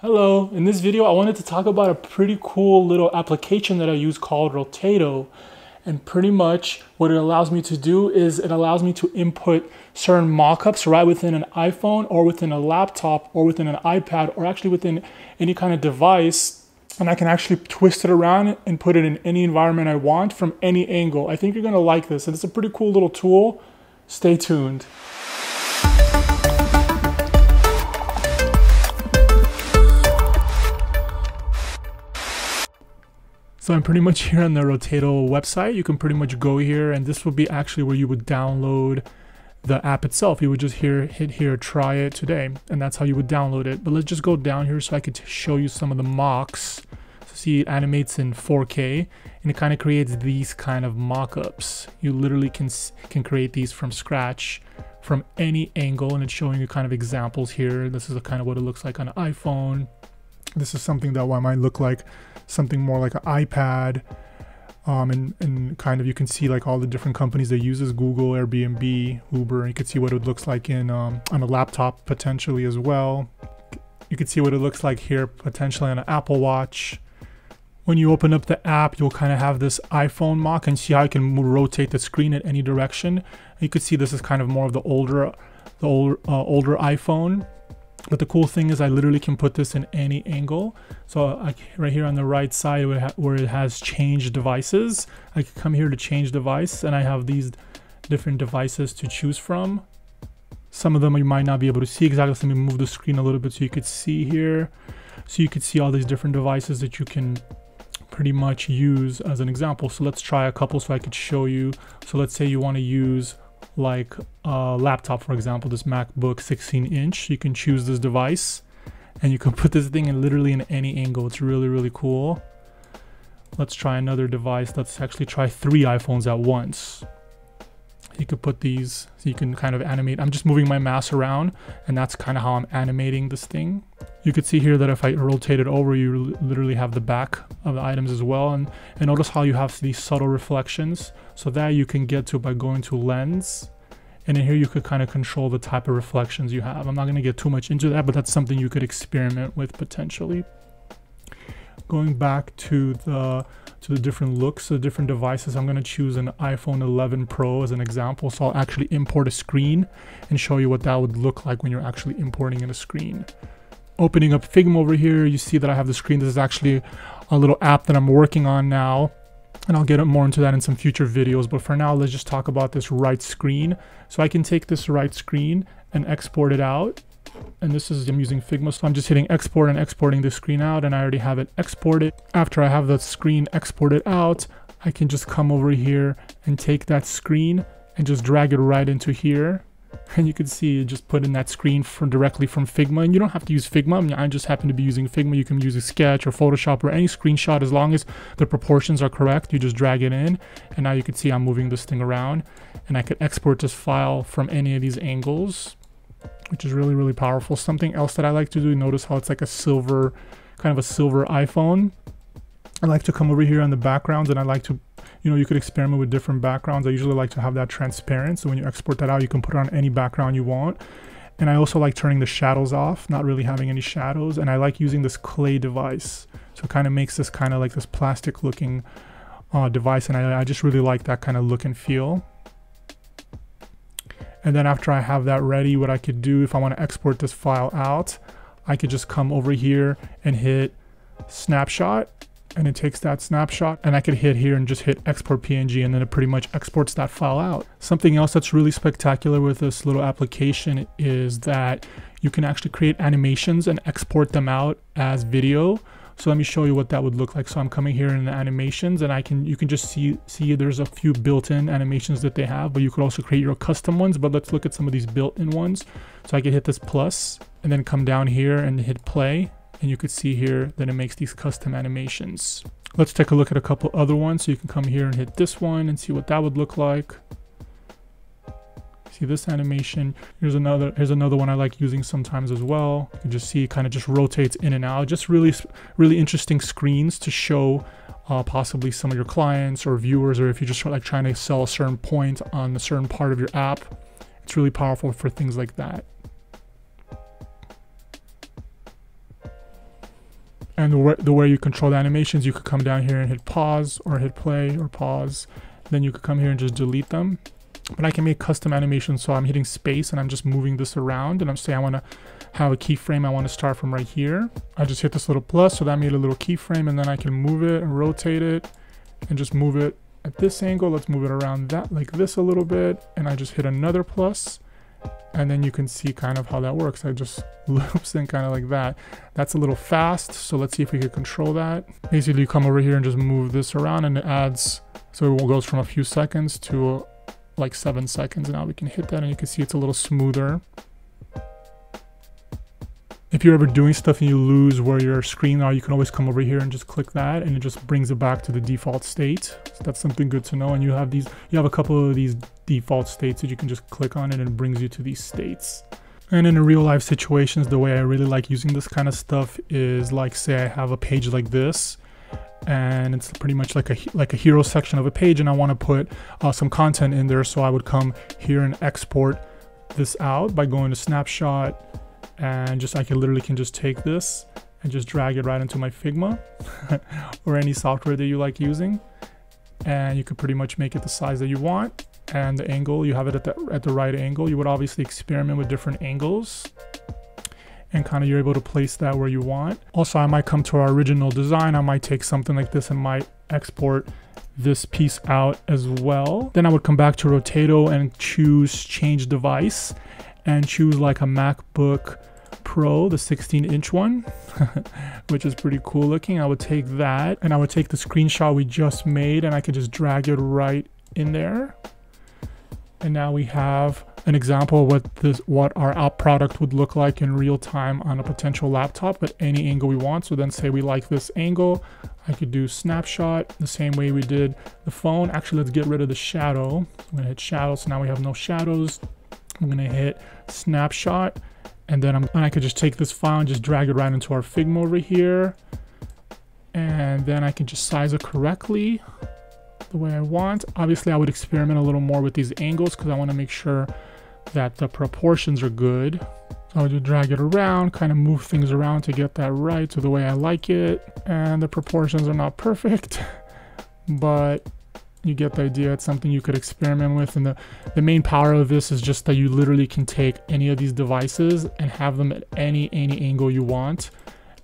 Hello, in this video I wanted to talk about a pretty cool little application that I use called Rotato. And pretty much what it allows me to do is it allows me to input certain mockups right within an iPhone or within a laptop or within an iPad or actually within any kind of device. And I can actually twist it around and put it in any environment I want from any angle. I think you're gonna like this and it's a pretty cool little tool. Stay tuned. So I'm pretty much here on the Rotato website. You can pretty much go here and this would be actually where you would download the app itself. You would just here hit here, try it today, and that's how you would download it. But let's just go down here so I could show you some of the mocks. So see it animates in 4K and it kind of creates these kind of mockups. You literally can, can create these from scratch from any angle and it's showing you kind of examples here. This is kind of what it looks like on an iPhone. This is something that might look like something more like an iPad. Um, and, and kind of you can see like all the different companies that uses Google, Airbnb, Uber. And you can see what it looks like in um, on a laptop potentially as well. You can see what it looks like here potentially on an Apple Watch. When you open up the app, you'll kind of have this iPhone mock and see how you can rotate the screen in any direction. You can see this is kind of more of the older, the old, uh, older iPhone. But the cool thing is I literally can put this in any angle. So I, right here on the right side where it has change devices, I can come here to change device and I have these different devices to choose from. Some of them you might not be able to see exactly. Let me move the screen a little bit so you could see here. So you could see all these different devices that you can pretty much use as an example. So let's try a couple so I could show you. So let's say you want to use like a laptop, for example, this MacBook 16 inch. You can choose this device and you can put this thing in literally in any angle. It's really, really cool. Let's try another device. Let's actually try three iPhones at once. You could put these, so you can kind of animate. I'm just moving my mouse around and that's kind of how I'm animating this thing. You could see here that if I rotate it over, you literally have the back of the items as well. And, and notice how you have these subtle reflections. So that you can get to by going to lens. And in here you could kind of control the type of reflections you have. I'm not going to get too much into that, but that's something you could experiment with potentially. Going back to the to the different looks of different devices, I'm going to choose an iPhone 11 Pro as an example. So I'll actually import a screen and show you what that would look like when you're actually importing in a screen. Opening up Figma over here, you see that I have the screen. This is actually a little app that I'm working on now and I'll get more into that in some future videos. But for now, let's just talk about this right screen. So I can take this right screen and export it out. And this is, I'm using Figma, so I'm just hitting export and exporting the screen out and I already have it exported. After I have the screen exported out, I can just come over here and take that screen and just drag it right into here and you can see it just put in that screen from directly from Figma. And you don't have to use Figma. I, mean, I just happen to be using Figma. You can use a sketch or Photoshop or any screenshot as long as the proportions are correct. You just drag it in. And now you can see I'm moving this thing around. And I could export this file from any of these angles, which is really, really powerful. Something else that I like to do, notice how it's like a silver, kind of a silver iPhone. I like to come over here on the backgrounds and I like to you know, you could experiment with different backgrounds. I usually like to have that transparent. So when you export that out, you can put it on any background you want. And I also like turning the shadows off, not really having any shadows. And I like using this clay device. So it kind of makes this kind of like this plastic looking uh, device. And I, I just really like that kind of look and feel. And then after I have that ready, what I could do if I want to export this file out, I could just come over here and hit snapshot and it takes that snapshot and I could hit here and just hit export PNG and then it pretty much exports that file out. Something else that's really spectacular with this little application is that you can actually create animations and export them out as video. So let me show you what that would look like. So I'm coming here in the animations and I can you can just see see there's a few built-in animations that they have, but you could also create your custom ones. But let's look at some of these built-in ones. So I can hit this plus and then come down here and hit play and you could see here that it makes these custom animations. Let's take a look at a couple other ones. So you can come here and hit this one and see what that would look like. See this animation. Here's another, here's another one I like using sometimes as well. You just see it kind of just rotates in and out. Just really, really interesting screens to show uh, possibly some of your clients or viewers, or if you're just like trying to sell a certain point on a certain part of your app. It's really powerful for things like that. And the the way you control the animations, you could come down here and hit pause or hit play or pause. Then you could come here and just delete them. But I can make custom animations. So I'm hitting space and I'm just moving this around and I'm saying I want to have a keyframe. I want to start from right here. I just hit this little plus. So that made a little keyframe and then I can move it and rotate it and just move it at this angle. Let's move it around that like this a little bit. And I just hit another plus and then you can see kind of how that works. I just loops in kind of like that. That's a little fast, so let's see if we can control that. Basically, you come over here and just move this around and it adds, so it goes from a few seconds to like seven seconds. Now we can hit that and you can see it's a little smoother if you're ever doing stuff and you lose where your screen are, you can always come over here and just click that and it just brings it back to the default state. So that's something good to know. And you have these, you have a couple of these default states that you can just click on it and it brings you to these states. And in real life situations, the way I really like using this kind of stuff is like, say I have a page like this and it's pretty much like a like a hero section of a page and I want to put uh, some content in there. So I would come here and export this out by going to snapshot and just I can literally can just take this and just drag it right into my Figma or any software that you like using and you could pretty much make it the size that you want and the angle you have it at the at the right angle you would obviously experiment with different angles and kind of you're able to place that where you want also I might come to our original design I might take something like this and might export this piece out as well then I would come back to Rotato and choose change device and choose like a MacBook Pro, the 16 inch one, which is pretty cool looking. I would take that and I would take the screenshot we just made and I could just drag it right in there. And now we have an example of what this what our app product would look like in real time on a potential laptop at any angle we want. So then say we like this angle, I could do snapshot the same way we did the phone. Actually, let's get rid of the shadow. I'm gonna hit shadow, so now we have no shadows. I'm gonna hit snapshot and then I'm, and I could just take this file and just drag it right into our Figma over here. And then I can just size it correctly the way I want. Obviously, I would experiment a little more with these angles because I want to make sure that the proportions are good. So I would just drag it around, kind of move things around to get that right to the way I like it. And the proportions are not perfect, but you get the idea. It's something you could experiment with. And the, the main power of this is just that you literally can take any of these devices and have them at any, any angle you want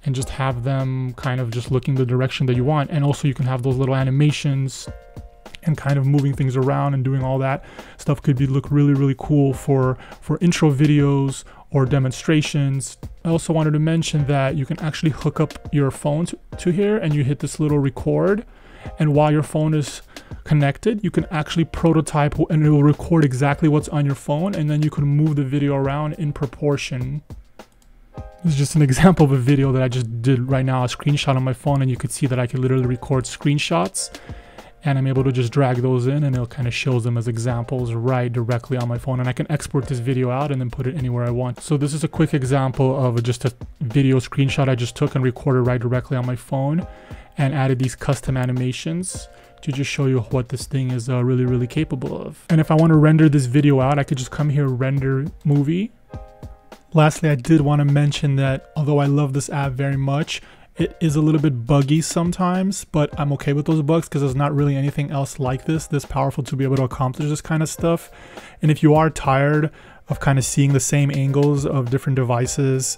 and just have them kind of just looking the direction that you want. And also you can have those little animations and kind of moving things around and doing all that stuff could be look really, really cool for, for intro videos or demonstrations. I also wanted to mention that you can actually hook up your phone to, to here and you hit this little record and while your phone is connected, you can actually prototype and it will record exactly what's on your phone and then you can move the video around in proportion. This is just an example of a video that I just did right now, a screenshot on my phone and you could see that I can literally record screenshots and I'm able to just drag those in and it'll kind of shows them as examples right directly on my phone and I can export this video out and then put it anywhere I want. So this is a quick example of just a video screenshot I just took and recorded right directly on my phone and added these custom animations to just show you what this thing is uh, really, really capable of. And if I want to render this video out, I could just come here, render movie. Lastly, I did want to mention that although I love this app very much, it is a little bit buggy sometimes, but I'm okay with those bugs because there's not really anything else like this, this powerful to be able to accomplish this kind of stuff. And if you are tired of kind of seeing the same angles of different devices,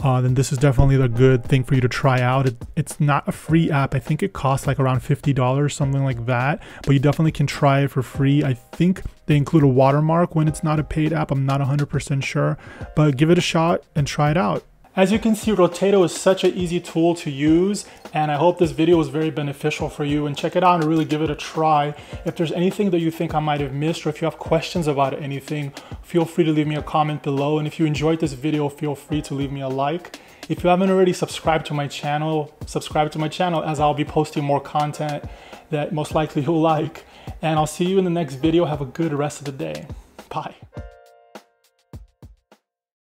uh, then this is definitely the good thing for you to try out. It, it's not a free app. I think it costs like around $50, something like that. But you definitely can try it for free. I think they include a watermark when it's not a paid app. I'm not 100% sure. But give it a shot and try it out. As you can see, Rotato is such an easy tool to use and I hope this video was very beneficial for you and check it out and really give it a try. If there's anything that you think I might have missed or if you have questions about anything, feel free to leave me a comment below. And if you enjoyed this video, feel free to leave me a like. If you haven't already subscribed to my channel, subscribe to my channel as I'll be posting more content that most likely you'll like. And I'll see you in the next video. Have a good rest of the day. Bye.